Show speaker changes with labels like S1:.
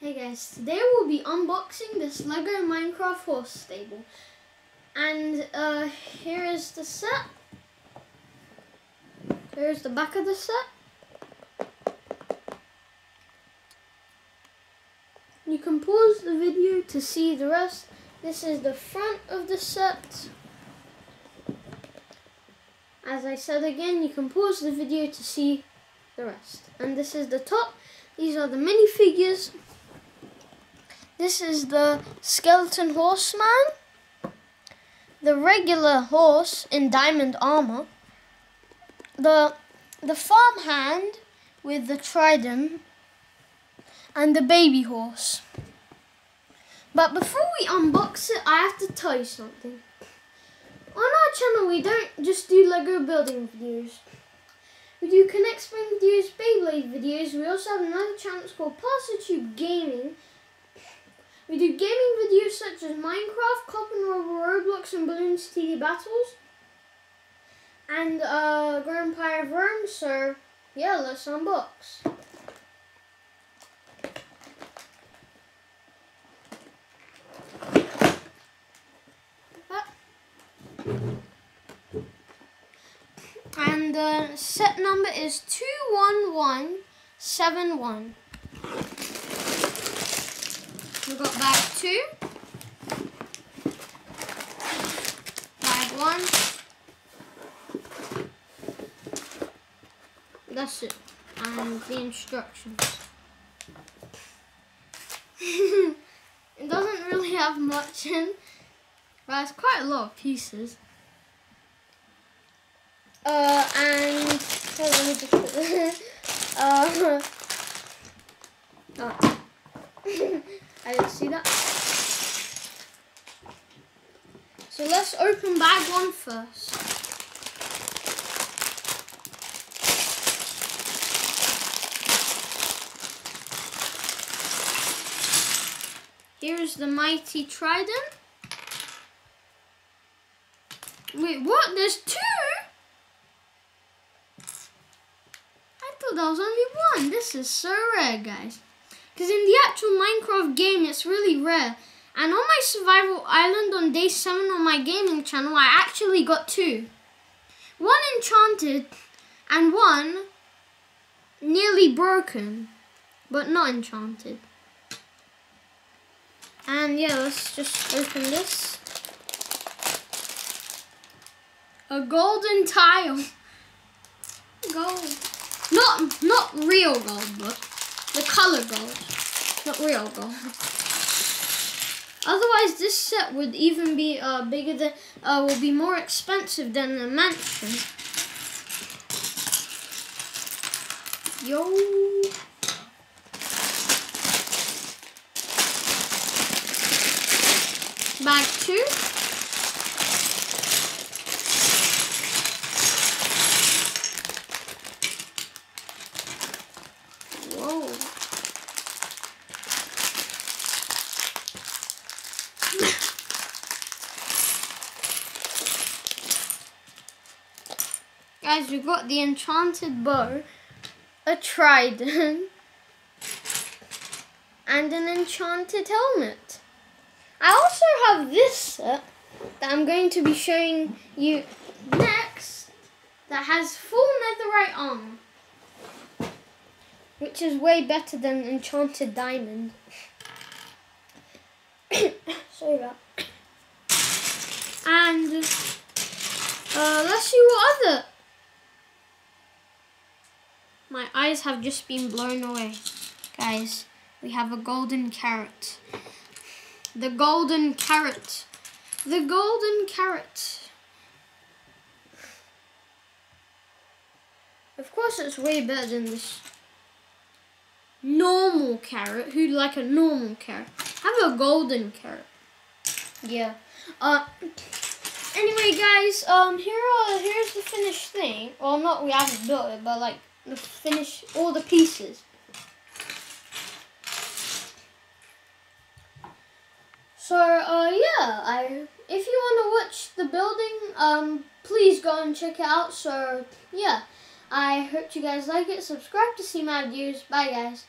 S1: Hey guys, today we'll be unboxing this LEGO Minecraft horse stable. And uh, here is the set. Here's the back of the set. You can pause the video to see the rest. This is the front of the set. As I said again, you can pause the video to see the rest. And this is the top. These are the minifigures. This is the skeleton horseman, the regular horse in diamond armor, the the farmhand with the trident, and the baby horse. But before we unbox it, I have to tell you something. On our channel, we don't just do Lego building videos. We do Connect Spring videos, Beyblade videos. We also have another channel called Tube Gaming we do gaming videos such as Minecraft, Cop and Roblox and Bloons TD Battles. And uh, Grand Empire of Rome, so yeah, let's unbox. And the uh, set number is 21171. Got bag two, bag one. That's it. And the instructions. it doesn't really have much in, but it's quite a lot of pieces. Uh, and let me just put this. uh, oh. I didn't see that. So let's open bag one first. Here's the mighty trident. Wait, what? There's two? I thought there was only one. This is so rare, guys. Because in the actual Minecraft game, it's really rare. And on my survival island on day 7 on my gaming channel, I actually got two. One enchanted and one nearly broken, but not enchanted. And yeah, let's just open this. A golden tile. Gold. Not, not real gold, but the color gold, real gold. Otherwise, this set would even be uh, bigger than, uh, will be more expensive than the mansion. Yo. Bag two. Guys, we've got the enchanted bow, a trident, and an enchanted helmet. I also have this set that I'm going to be showing you next that has full netherite armor, which is way better than enchanted diamond. Sorry about And uh, let's see what other have just been blown away. Guys, we have a golden carrot. The golden carrot. The golden carrot. Of course it's way better than this normal carrot. Who'd like a normal carrot? Have a golden carrot. Yeah. Uh anyway guys, um here are here's the finished thing. Well not we haven't built it, but like finish all the pieces. So, uh, yeah, I if you want to watch the building, um, please go and check it out. So, yeah, I hope you guys like it. Subscribe to see my videos. Bye, guys.